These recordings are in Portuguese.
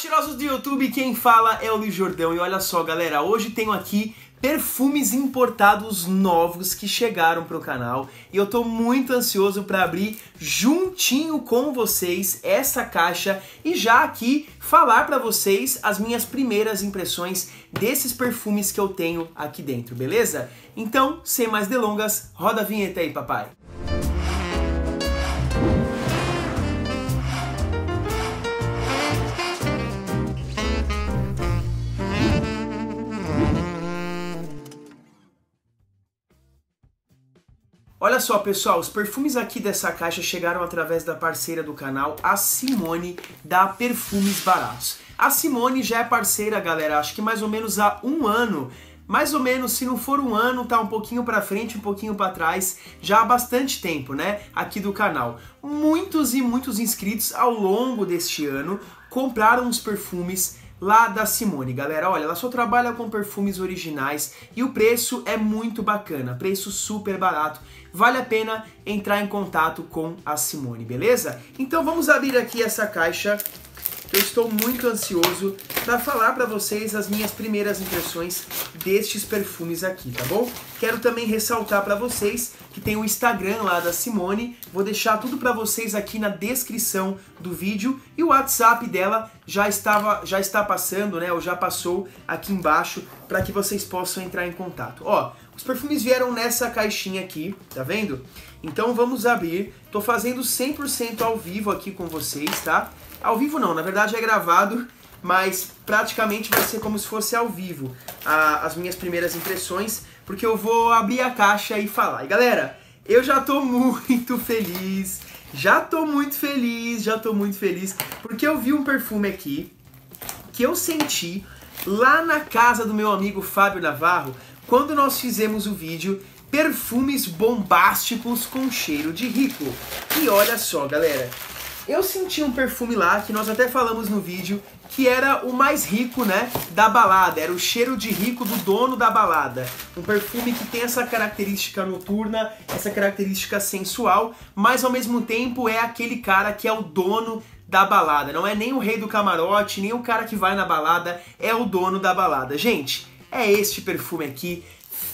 cheirosos do YouTube, quem fala é o Luiz Jordão e olha só galera, hoje tenho aqui perfumes importados novos que chegaram pro canal e eu tô muito ansioso para abrir juntinho com vocês essa caixa e já aqui falar para vocês as minhas primeiras impressões desses perfumes que eu tenho aqui dentro, beleza? Então, sem mais delongas, roda a vinheta aí, papai. Olha só, pessoal, os perfumes aqui dessa caixa chegaram através da parceira do canal, a Simone, da Perfumes Baratos. A Simone já é parceira, galera, acho que mais ou menos há um ano. Mais ou menos, se não for um ano, tá um pouquinho pra frente, um pouquinho pra trás, já há bastante tempo, né, aqui do canal. Muitos e muitos inscritos ao longo deste ano compraram os perfumes lá da Simone, galera. Olha, ela só trabalha com perfumes originais e o preço é muito bacana, preço super barato. Vale a pena entrar em contato com a Simone, beleza? Então vamos abrir aqui essa caixa eu estou muito ansioso para falar para vocês as minhas primeiras impressões destes perfumes aqui, tá bom? Quero também ressaltar para vocês que tem o Instagram lá da Simone, vou deixar tudo para vocês aqui na descrição do vídeo e o WhatsApp dela já estava já está passando, né, ou já passou aqui embaixo para que vocês possam entrar em contato. Ó, os perfumes vieram nessa caixinha aqui, tá vendo? Então vamos abrir. Tô fazendo 100% ao vivo aqui com vocês, tá? Ao vivo não, na verdade é gravado, mas praticamente vai ser como se fosse ao vivo a, as minhas primeiras impressões, porque eu vou abrir a caixa e falar. E galera, eu já tô muito feliz, já tô muito feliz, já tô muito feliz, porque eu vi um perfume aqui que eu senti lá na casa do meu amigo Fábio Navarro, quando nós fizemos o vídeo perfumes bombásticos com cheiro de rico. E olha só, galera, eu senti um perfume lá, que nós até falamos no vídeo, que era o mais rico, né, da balada, era o cheiro de rico do dono da balada. Um perfume que tem essa característica noturna, essa característica sensual, mas ao mesmo tempo é aquele cara que é o dono da balada. Não é nem o rei do camarote, nem o cara que vai na balada, é o dono da balada. Gente, é este perfume aqui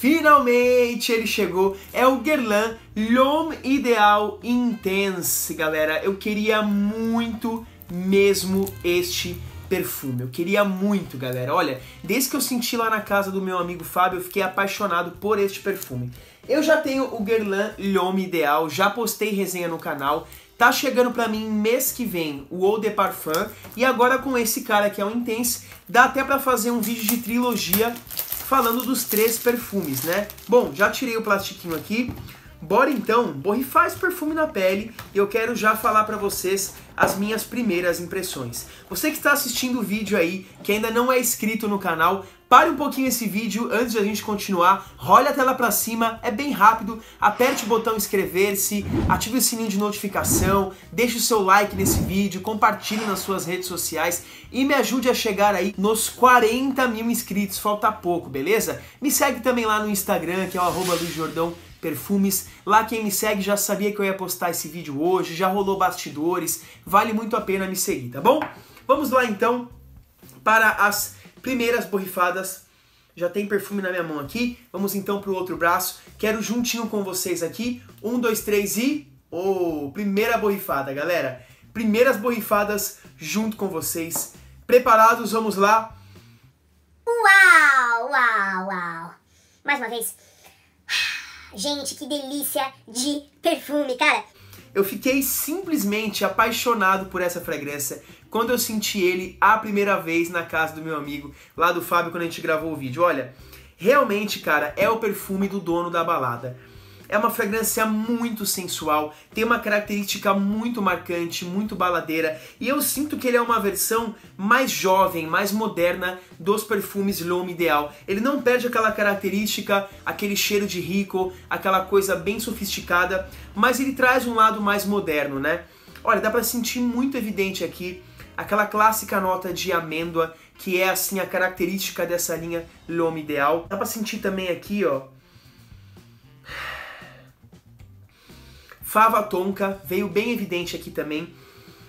Finalmente ele chegou, é o Guerlain L'Homme Ideal Intense, galera. Eu queria muito mesmo este perfume. Eu queria muito, galera. Olha, desde que eu senti lá na casa do meu amigo Fábio, eu fiquei apaixonado por este perfume. Eu já tenho o Guerlain L'Homme Ideal, já postei resenha no canal. Tá chegando pra mim mês que vem o Eau de Parfum e agora com esse cara que é o Intense, dá até pra fazer um vídeo de trilogia falando dos três perfumes, né? Bom, já tirei o plastiquinho aqui. Bora então borrifar esse perfume na pele e eu quero já falar para vocês as minhas primeiras impressões. Você que está assistindo o vídeo aí, que ainda não é inscrito no canal, pare um pouquinho esse vídeo antes de a gente continuar, role a tela para cima, é bem rápido, aperte o botão inscrever-se, ative o sininho de notificação, deixe o seu like nesse vídeo, compartilhe nas suas redes sociais e me ajude a chegar aí nos 40 mil inscritos, falta pouco, beleza? Me segue também lá no Instagram, que é o Perfumes. Lá quem me segue já sabia que eu ia postar esse vídeo hoje, já rolou bastidores, vale muito a pena me seguir, tá bom? Vamos lá então para as primeiras borrifadas. Já tem perfume na minha mão aqui. Vamos então para o outro braço. Quero juntinho com vocês aqui. Um, dois, três e... Oh, primeira borrifada, galera. Primeiras borrifadas junto com vocês. Preparados? Vamos lá? Uau, uau, uau. Mais uma vez. Gente, que delícia de perfume, cara. Eu fiquei simplesmente apaixonado por essa fragrância quando eu senti ele a primeira vez na casa do meu amigo, lá do Fábio, quando a gente gravou o vídeo. Olha, realmente, cara, é o perfume do dono da balada. É uma fragrância muito sensual, tem uma característica muito marcante, muito baladeira, e eu sinto que ele é uma versão mais jovem, mais moderna dos perfumes L'Homme Ideal. Ele não perde aquela característica, aquele cheiro de rico, aquela coisa bem sofisticada, mas ele traz um lado mais moderno, né? Olha, dá pra sentir muito evidente aqui aquela clássica nota de amêndoa, que é assim a característica dessa linha L'Homme Ideal. Dá pra sentir também aqui, ó, Fava tonka, veio bem evidente aqui também.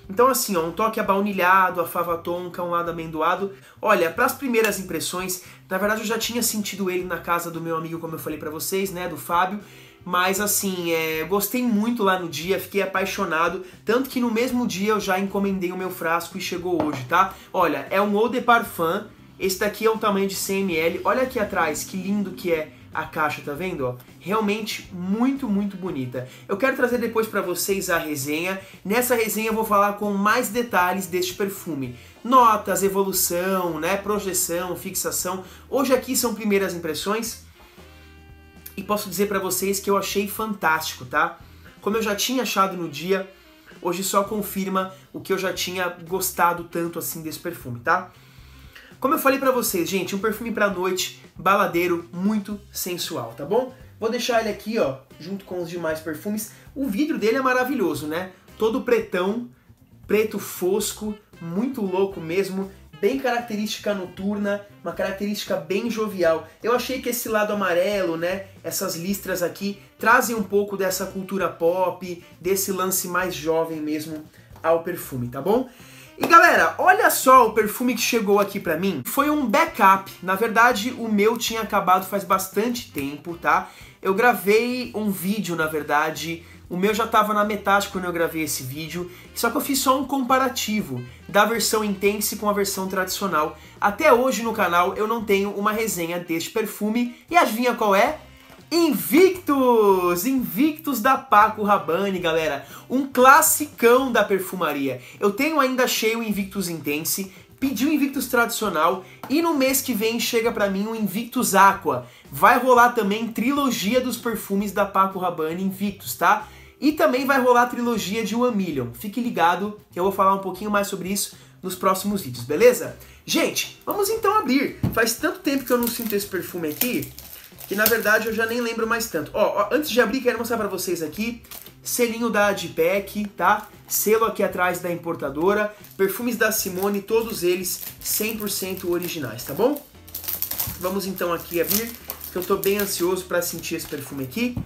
Então assim, ó, um toque abaunilhado, a fava tonka, um lado amendoado. Olha, para as primeiras impressões, na verdade eu já tinha sentido ele na casa do meu amigo, como eu falei para vocês, né, do Fábio. Mas assim, é, gostei muito lá no dia, fiquei apaixonado, tanto que no mesmo dia eu já encomendei o meu frasco e chegou hoje, tá? Olha, é um Eau de Parfum, esse daqui é o tamanho de 100ml, olha aqui atrás, que lindo que é a caixa, tá vendo? Ó? Realmente muito, muito bonita. Eu quero trazer depois para vocês a resenha. Nessa resenha eu vou falar com mais detalhes deste perfume. Notas, evolução, né, projeção, fixação. Hoje aqui são primeiras impressões e posso dizer para vocês que eu achei fantástico, tá? Como eu já tinha achado no dia, hoje só confirma o que eu já tinha gostado tanto assim desse perfume, tá? Como eu falei para vocês, gente, um perfume para noite, baladeiro, muito sensual, tá bom? Vou deixar ele aqui, ó, junto com os demais perfumes. O vidro dele é maravilhoso, né? Todo pretão, preto fosco, muito louco mesmo bem característica noturna, uma característica bem jovial. Eu achei que esse lado amarelo, né, essas listras aqui, trazem um pouco dessa cultura pop, desse lance mais jovem mesmo ao perfume, tá bom? E galera, olha só o perfume que chegou aqui pra mim. Foi um backup. Na verdade, o meu tinha acabado faz bastante tempo, tá? Eu gravei um vídeo, na verdade, o meu já estava na metade quando eu gravei esse vídeo, só que eu fiz só um comparativo da versão Intense com a versão tradicional. Até hoje no canal eu não tenho uma resenha deste perfume, e adivinha qual é? Invictus! Invictus da Paco Rabanne, galera. Um classicão da perfumaria. Eu tenho ainda cheio o Invictus Intense, pedi o Invictus tradicional e no mês que vem chega para mim o Invictus Aqua. Vai rolar também trilogia dos perfumes da Paco Rabanne Invictus, tá? E também vai rolar trilogia de One Million. Fique ligado que eu vou falar um pouquinho mais sobre isso nos próximos vídeos, beleza? Gente, vamos então abrir. Faz tanto tempo que eu não sinto esse perfume aqui, que na verdade eu já nem lembro mais tanto. Ó, ó antes de abrir, quero mostrar pra vocês aqui, selinho da Adipec, tá? Selo aqui atrás da importadora, perfumes da Simone, todos eles 100% originais, tá bom? Vamos então aqui abrir, que eu tô bem ansioso para sentir esse perfume aqui.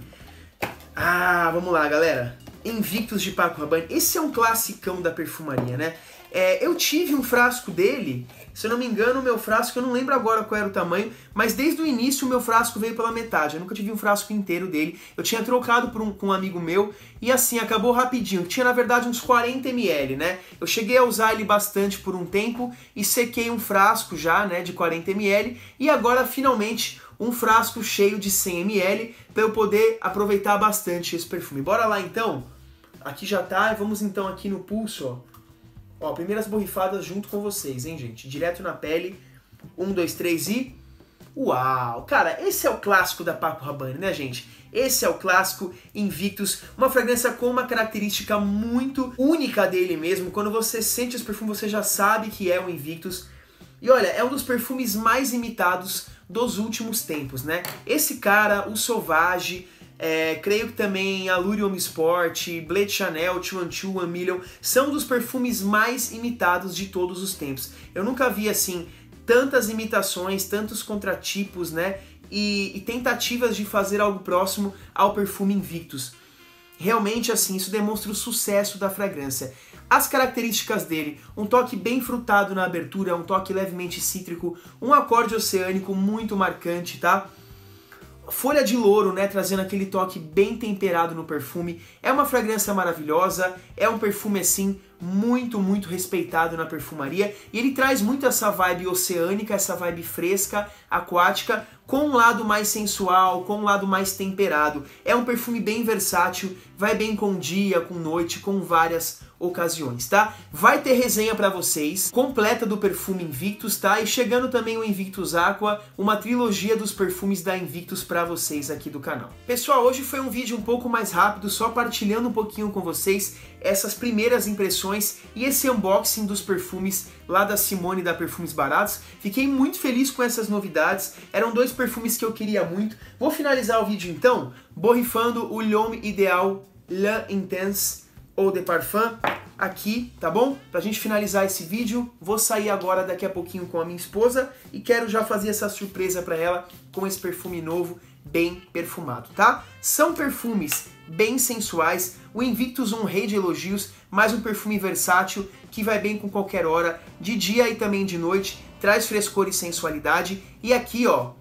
Ah, vamos lá, galera. Invictus de Paco Rabanne. Esse é um classicão da perfumaria, né? É, eu tive um frasco dele, se eu não me engano, o meu frasco, eu não lembro agora qual era o tamanho, mas desde o início o meu frasco veio pela metade. Eu nunca tive um frasco inteiro dele. Eu tinha trocado por um, com um amigo meu e assim, acabou rapidinho. Tinha na verdade uns 40 ml, né? Eu cheguei a usar ele bastante por um tempo e sequei um frasco já, né, de 40 ml e agora finalmente um frasco cheio de 100 ml para eu poder aproveitar bastante esse perfume. Bora lá então? Aqui já tá, vamos então aqui no pulso, ó. Ó, primeiras borrifadas junto com vocês, hein, gente? Direto na pele. Um, dois, três e... Uau! Cara, esse é o clássico da Paco Rabanne, né, gente? Esse é o clássico Invictus, uma fragrância com uma característica muito única dele mesmo. Quando você sente esse perfume, você já sabe que é o Invictus. E olha, é um dos perfumes mais imitados dos últimos tempos, né? Esse cara, o Sauvage, é, creio que também a Lurium Sport, Blade Chanel, Chuan One Million, são dos perfumes mais imitados de todos os tempos. Eu nunca vi, assim, tantas imitações, tantos contratipos, né? E, e tentativas de fazer algo próximo ao perfume Invictus. Realmente, assim, isso demonstra o sucesso da fragrância. As características dele, um toque bem frutado na abertura, um toque levemente cítrico, um acorde oceânico muito marcante, tá? Folha de louro, né, trazendo aquele toque bem temperado no perfume. É uma fragrância maravilhosa, é um perfume assim muito, muito respeitado na perfumaria e ele traz muito essa vibe oceânica, essa vibe fresca, aquática, com um lado mais sensual, com um lado mais temperado. É um perfume bem versátil, vai bem com dia, com noite, com várias ocasiões, tá? Vai ter resenha para vocês, completa do perfume Invictus, tá? E chegando também o Invictus Aqua, uma trilogia dos perfumes da Invictus para vocês aqui do canal. Pessoal, hoje foi um vídeo um pouco mais rápido, só partilhando um pouquinho com vocês essas primeiras impressões e esse unboxing dos perfumes lá da Simone da Perfumes Baratos. Fiquei muito feliz com essas novidades, eram dois perfumes que eu queria muito. Vou finalizar o vídeo então, borrifando o L'Homme Ideal Le Intense ou de Parfum aqui, tá bom? Pra gente finalizar esse vídeo, vou sair agora daqui a pouquinho com a minha esposa e quero já fazer essa surpresa para ela com esse perfume novo bem perfumado, tá? São perfumes bem sensuais, O Invictus, um rei de elogios, mais um perfume versátil que vai bem com qualquer hora, de dia e também de noite, traz frescor e sensualidade. E aqui, ó,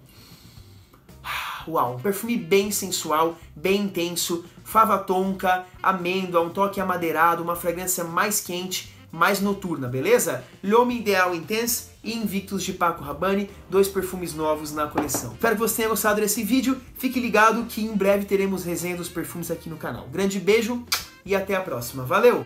Uau, um perfume bem sensual, bem intenso, fava tonka, amêndoa, um toque amadeirado, uma fragrância mais quente, mais noturna, beleza? L'Homme Ideal Intense e Invictus de Paco Rabanne, dois perfumes novos na coleção. Espero que você tenha gostado desse vídeo, fique ligado que em breve teremos resenha dos perfumes aqui no canal. Grande beijo e até a próxima, valeu!